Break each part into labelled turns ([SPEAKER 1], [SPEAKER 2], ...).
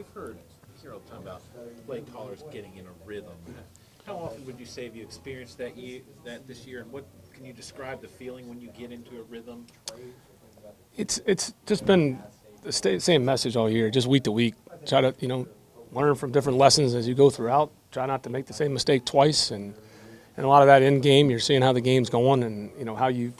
[SPEAKER 1] we've heard, hear all the time about play callers getting in a rhythm. How often would you say have you experienced that year, that this year, and what, can you describe the feeling when you get into a rhythm?
[SPEAKER 2] It's it's just been the same message all year, just week to week. Try to you know learn from different lessons as you go throughout. Try not to make the same mistake twice, and and a lot of that in game, you're seeing how the game's going, and you know how you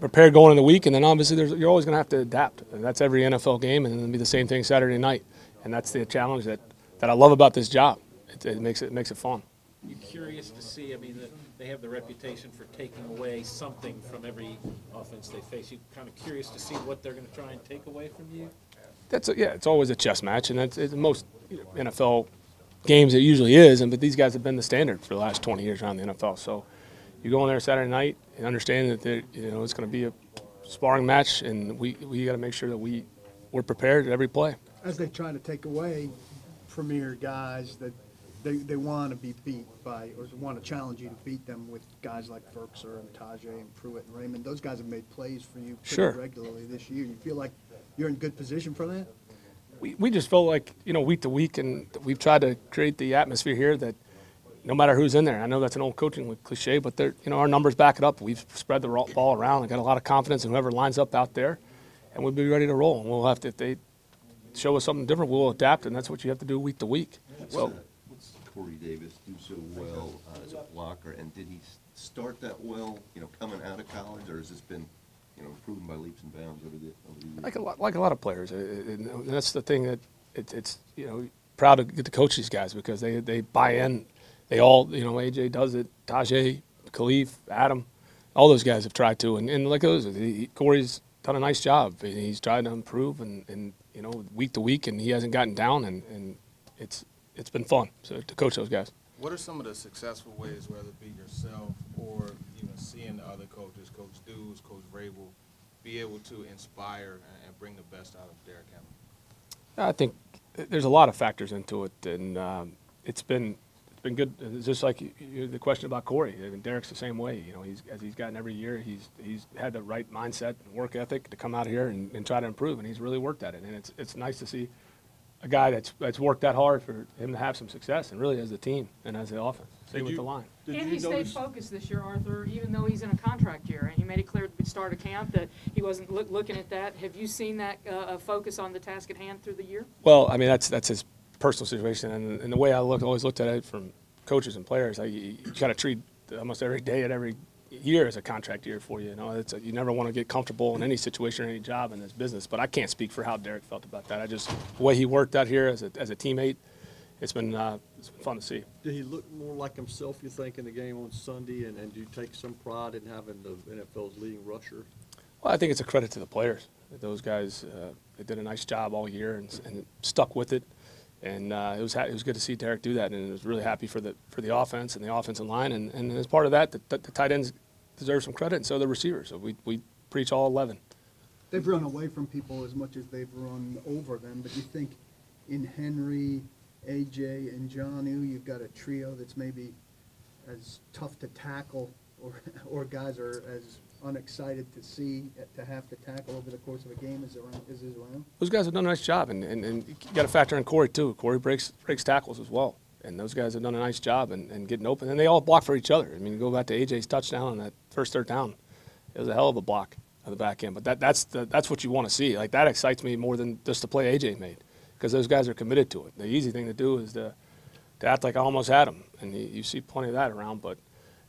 [SPEAKER 2] prepare going in the week, and then obviously there's, you're always going to have to adapt, and that's every NFL game, and it'll be the same thing Saturday night, and that's the challenge that, that I love about this job. It, it makes it makes it fun.
[SPEAKER 1] You curious to see, I mean, that they have the reputation for taking away something from every offense they face. You kind of curious to see what they're going to try and take away from you?
[SPEAKER 2] That's a, yeah, it's always a chess match, and that's it's most you know, NFL games. It usually is, and but these guys have been the standard for the last 20 years around the NFL. So you go in there Saturday night and understand that you know it's going to be a sparring match, and we we got to make sure that we we're prepared at every play.
[SPEAKER 3] As they try to take away premier guys that they, they want to be beat by, or want to challenge you to beat them with guys like Firkser and Tajaé and Pruitt and Raymond. Those guys have made plays for you pretty
[SPEAKER 2] Sure.
[SPEAKER 3] regularly this year. You feel like you're in good position for that?
[SPEAKER 2] we, we just felt like you know week to week, and we've tried to create the atmosphere here that no matter who's in there, I know that's an old coaching cliche, but they're you know our numbers back it up. We've spread the ball around and got a lot of confidence in whoever lines up out there, and we'll be ready to roll. And we'll have to if they show us something different, we'll adapt, and that's what you have to do week to week.
[SPEAKER 4] Well, what's Corey Davis do so well uh, as a blocker, and did he start that well, you know, coming out of college, or has this been, you know, proven by leaps and bounds over the, over the years?
[SPEAKER 2] like a lot, like a lot of players, uh, and that's the thing that it, it's you know proud to get to coach these guys because they they buy in. They all you know AJ does it, Tajaé, Kalif, Adam, all those guys have tried to, and, and like those, he, Corey's done a nice job. He's tried to improve, and, and you know week to week, and he hasn't gotten down, and, and it's it's been fun so, to coach those guys.
[SPEAKER 5] What are some of the successful ways, whether it be yourself or even seeing the other coaches, Coach Dews, Coach Vrabel, be able to inspire and- bring the best out of Derrick Henry?
[SPEAKER 2] I think there's a lot of factors into it, and um, it's been been good. It's just like you, you, the question about Corey. I mean, Derrick's the same way. You know, he's as he's gotten every year, he's he's had the right mindset and work ethic to come out here and, and try to improve, and he's really worked at it. And it's it's nice to see a guy that's that's worked that hard for him to have some success, and really as a team and as the offense. Same
[SPEAKER 6] Did
[SPEAKER 2] with
[SPEAKER 6] you-
[SPEAKER 2] the line.
[SPEAKER 6] Did
[SPEAKER 7] And
[SPEAKER 6] you
[SPEAKER 7] he stayed focused this year, Arthur, even though he's in a contract year. And he made it clear at the start of camp that he wasn't look, looking at that. Have you seen that uh, uh, focus on the task at hand through the year?
[SPEAKER 2] Well, I mean that's that's his personal situation, and, and the way I look always looked at it from coaches and players, I, you, you got to treat almost every day and every year as a contract year for you. You know, it's a, you never want to get comfortable in any situation or any job in this business. But I can't speak for how Derrick felt about that. I just the way he worked out here as a as a teammate, it's been uh, it's been fun to see.
[SPEAKER 6] Did he look more like himself, you think, in the game on Sunday? And, and do you take some pride in having the NFL's leading rusher?
[SPEAKER 2] Well, I think it's a credit to the players. Those guys, uh, they did a nice job all year and, and stuck with it. And uh, it was it was good to see Derrick do that, and it was really happy for the for the offense and the offensive line. And, and as part of that, the, the, the tight ends deserve some credit, and so the receivers. So we, we preach all eleven.
[SPEAKER 3] They've run away from people as much as they've run over them, but you think in Henry, AJ, and Jonnu, you've got a trio that's maybe as tough to tackle, or, or guys are as unexcited to see, to have to tackle over the course of a game as around, as is around?
[SPEAKER 2] Those guys have done a nice job, and, and, and you got to factor in Corey too. Corey breaks breaks tackles as well, and those guys have done a nice job and, and getting open. And they all block for each other. I mean, go back to AJ's touchdown on that first third down. It was a hell of a block on the back end. But that that's the, that's what you want to see. Like that excites me more than just the play AJ made, because those guys are committed to it. The easy thing to do is to to act like I almost had him, and you, you see plenty of that around. But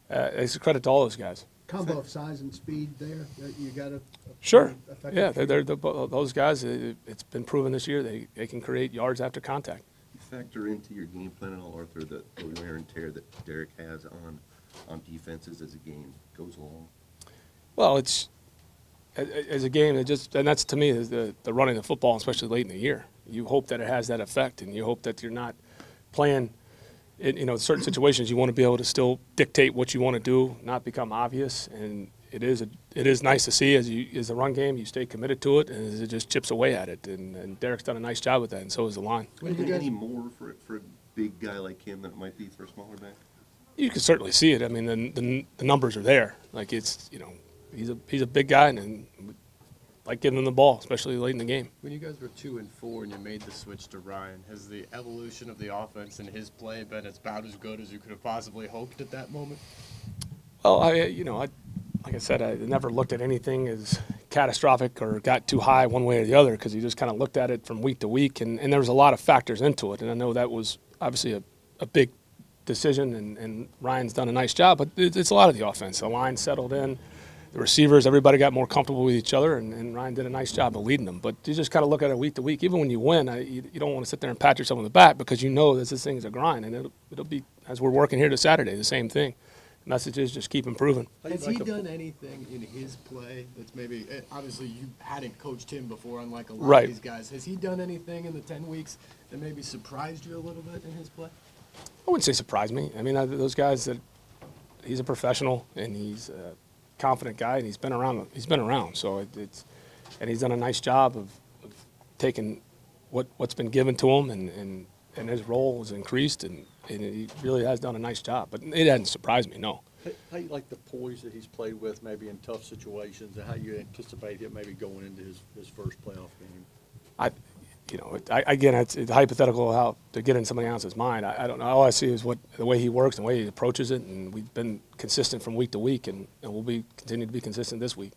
[SPEAKER 2] uh, it's a credit to all those guys.
[SPEAKER 3] Combo of size and speed there, you got a. a
[SPEAKER 2] Sure. Yeah, they're, they're the, those guys. It, it's been proven this year they, they can create yards after contact.
[SPEAKER 4] You factor into your game plan at all, Arthur, the, the wear and tear that Derrick has on, on defenses as the game goes along?
[SPEAKER 2] Well, it's a- a- as a game. It just and that's to me is the the running the football, especially late in the year. You hope that it has that effect, and you hope that you're not playing. In, you know, certain situations you want to be able to still dictate what you want to do, not become obvious. And it is a, it is nice to see as you as the run game, you stay committed to it, and it just chips away at it. And, and Derrick's done a nice job with that, and so has the line.
[SPEAKER 3] Do you
[SPEAKER 4] Any, any more for, for a big guy like him than it might be for a smaller back?
[SPEAKER 2] You can certainly see it. I mean, the, the, the numbers are there. Like it's, you know, he's a he's a big guy, and, and like giving them the ball, especially late in the game.
[SPEAKER 8] When you guys were two and four and you made the switch to Ryan, has the evolution of the offense and his play been as about as good as you could have possibly hoped at that moment?
[SPEAKER 2] Well, I, you know, I, like I said, I never looked at anything as catastrophic or got too high one way or the other because you just kind of looked at it from week to week, and, and there was a lot of factors into it. And I know that was obviously a, a big decision, and, and Ryan's done a nice job, but it, it's a lot of the offense. The line settled in, the receivers, everybody got more comfortable with each other, and, and Ryan did a nice job of leading them. But you just kind of look at it week to week. Even when you win, I, you, you don't want to sit there and pat yourself on the back because you know that this thing's a grind, and it'll, it'll be, as we're working here to Saturday, the same thing. The message is just keep improving.
[SPEAKER 8] Has he done anything in his play that's maybe, eh, obviously you hadn't coached him before, unlike a lot
[SPEAKER 2] Right.
[SPEAKER 8] of these guys. Has he done anything in the 10 weeks that maybe surprised you a little bit in his play?
[SPEAKER 2] I wouldn't say surprise me. I mean, I, those guys that he's a professional and he's a confident guy and he's been around. He's been around, so it, it's and he's done a nice job of, of taking what what's been given to him and and, and his role has increased and, and he really has done a nice job. But it hasn't surprised me, no.
[SPEAKER 6] How- How you like the poise that he's played with, maybe in tough situations, and how you anticipate him maybe going into his, his first playoff game?
[SPEAKER 2] I, you know, it, I, again, it's, it's hypothetical how to get in somebody else's mind. I, I don't know. All I see is what the way he works and the way he approaches it, and we've been consistent from week to week, and, and we'll be continue to be consistent this week.